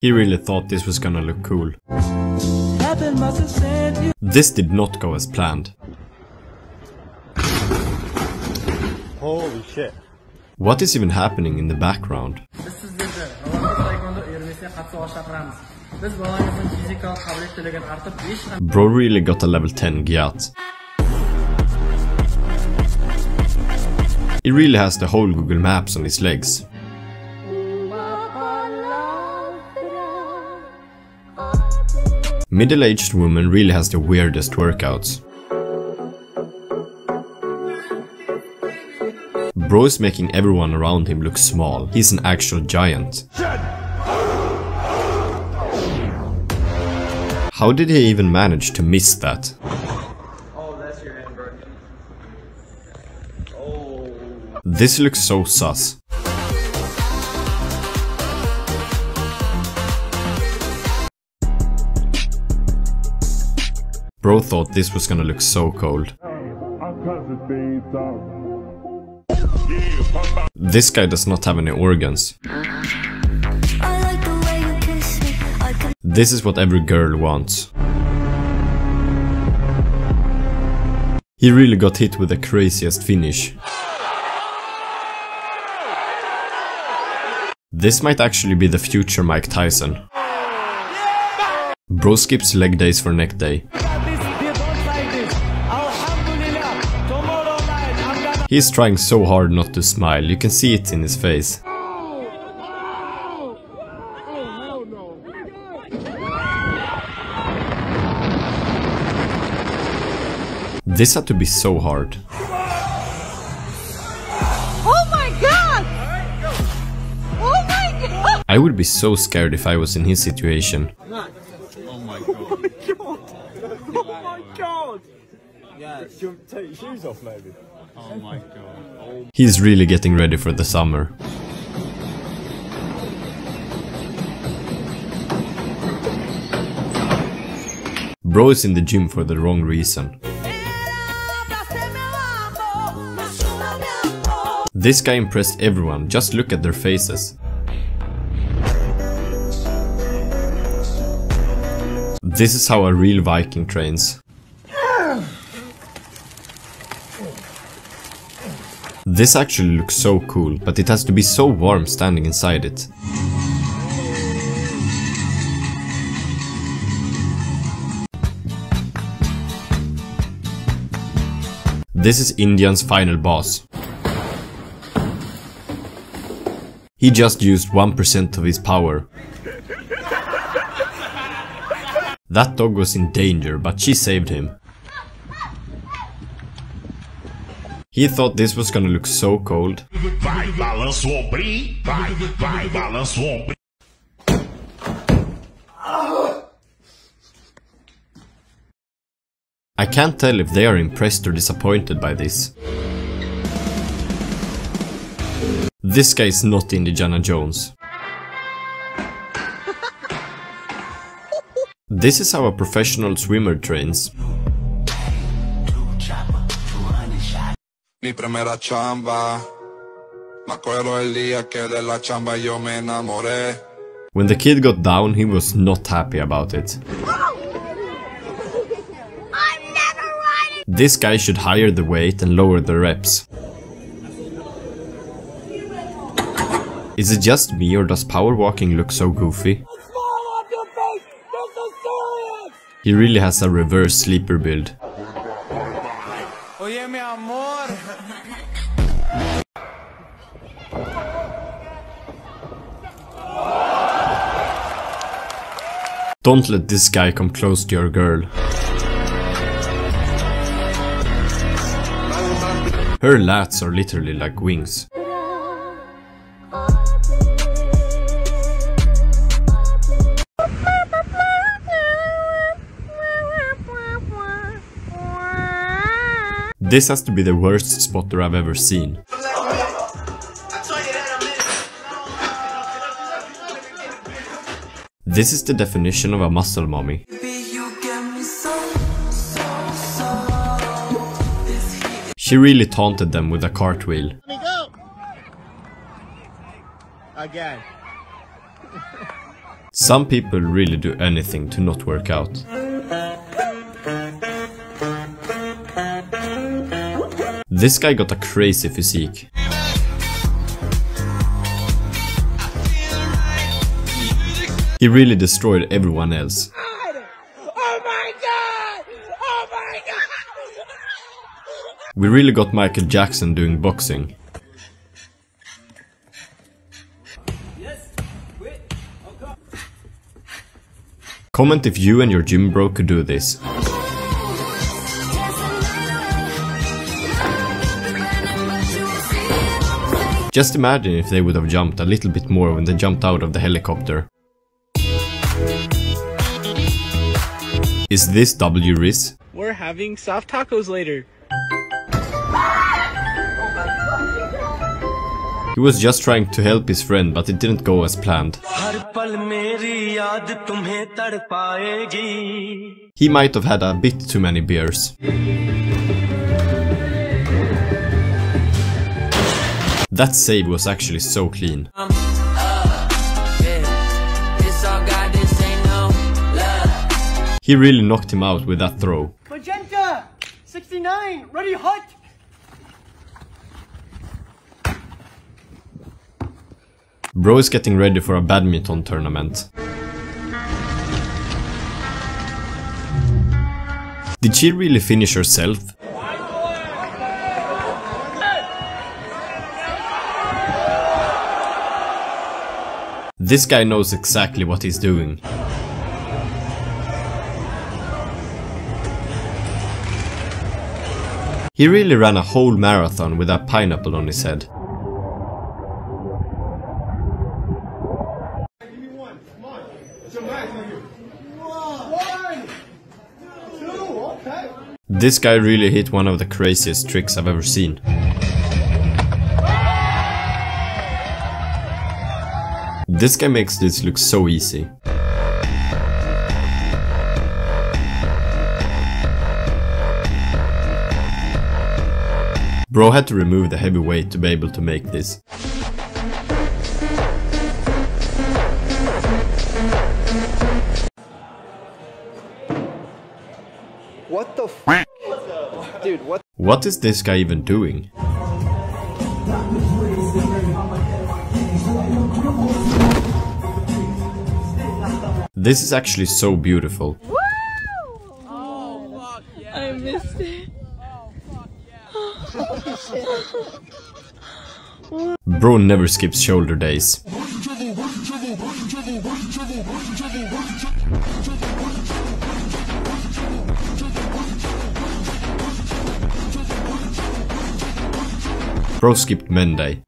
He really thought this was gonna look cool. This did not go as planned. Holy shit. What is even happening in the background? biz sizlarga Ronaldo taekvondo yurmasiga qattiq chaqiramiz biz bolangizning fizikal qobiliyatlarini artib 5 ham Bro really got a level 10 Gyat. He really has the whole Google Maps on his legs. Middle-aged woman really has the weirdest workouts. Bro is making everyone around him look small. He's an actual giant. How did he even manage to miss that? This looks so sus. Bro thought this was gonna look so cold. This guy does not have any organs. This is what every girl wants. He really got hit with the craziest finish. This might actually be the future Mike Tyson. Bro skips leg days for neck day. He's trying so hard not to smile, you can see it in his face. This had to be so hard. Oh my god! Oh my god! I would be so scared if I was in his situation. Oh my god! Oh my god! Yeah, you take your shoes off maybe? Oh. He's really getting ready for the summer. Bro is in the gym for the wrong reason. This guy impressed everyone, just look at their faces. This is how a real Viking trains. This actually looks so cool, but it has to be so warm standing inside it. This is Indian's final boss. He just used 1% of his power. That dog was in danger, but she saved him. He thought this was gonna look so cold. Vai, balança o ombrinho, vai, vai, balança o ombrinho. I can't tell if they are impressed or disappointed by this. This guy is not Indiana Jones. This is how a professional swimmer trains. Mi primera chamba. Me acuerdo el día que de la chamba yo me enamoré. When the kid got down, he was not happy about it. I'm never riding! This guy should higher the weight and lower the reps. Is it just me or does power walking look so goofy? He really has a reverse sleeper build. Amor. Don't let this guy come close to your girl. Her lats are literally like wings. This has to be the worst spotter I've ever seen. This is the definition of a muscle mommy. She really taunted them with a cartwheel. Let me go! Again. Some people really do anything to not work out. This guy got a crazy physique. He really destroyed everyone else. We really got Michael Jackson doing boxing. Comment if you and your gym bro could do this. Just imagine if they would have jumped a little bit more when they jumped out of the helicopter. Is this W Riz? We're having soft tacos later. He was just trying to help his friend but it didn't go as planned. He might have had a bit too many beers. That save was actually so clean. He really knocked him out with that throw. Magenta! 69! Ready hot! Bro is getting ready for a badminton tournament. Did she really finish herself? This guy knows exactly what he's doing. He really ran a whole marathon with a pineapple on his head. This guy really hit one of the craziest tricks I've ever seen. This guy makes this look so easy. Bro had to remove the heavy weight to be able to make this. What the f? Dude, what? What is this guy even doing? This is actually so beautiful. I missed it. Bro never skips shoulder days. Bro skipped men day.